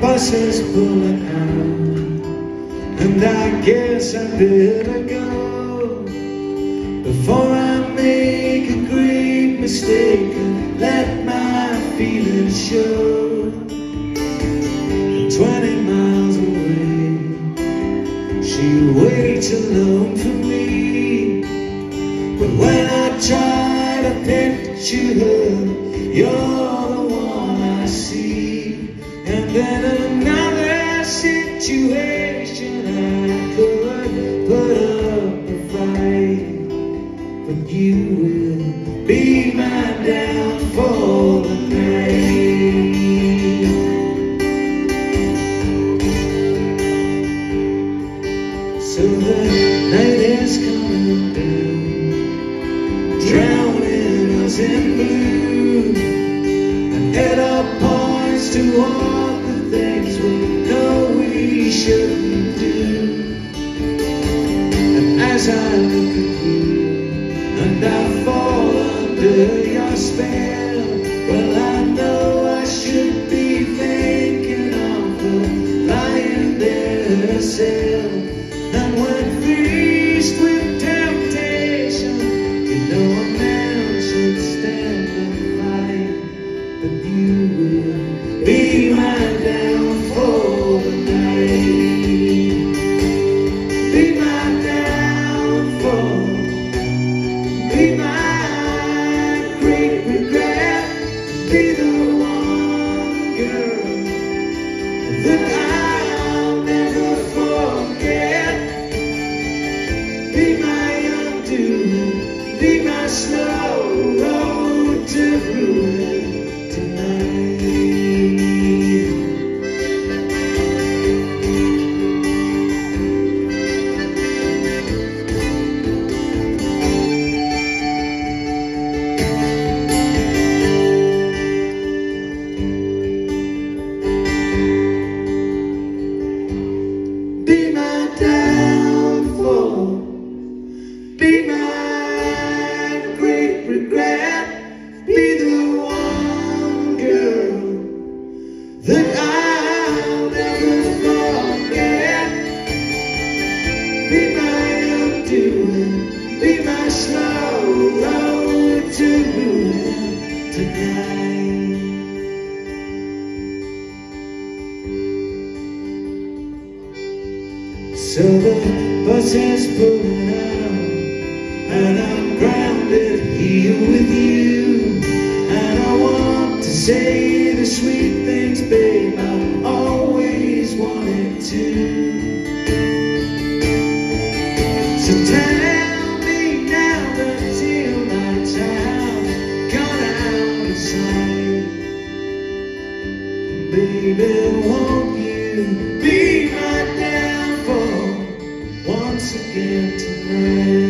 bus is pulling out, and I guess I better go before I make a great mistake and let my feelings show. Twenty miles away, she waits alone for me. But when I try to picture her, you're the one I see. Then another situation I could put up a fight. But you will be my downfall tonight. So the night is coming down, drowning us in blue. And it all points toward the shouldn't do. And as I look at you, and I fall under your spell, well, I know I should be thinking of lying there herself. And when faced with temptation, you know a man should stand and fight. But you will be slow road to ruin tonight. So the bus is pulling out, and I'm grounded here with you. And I want to say the sweet things, babe, I always wanted to. So Baby, won't you be my downfall once again tonight?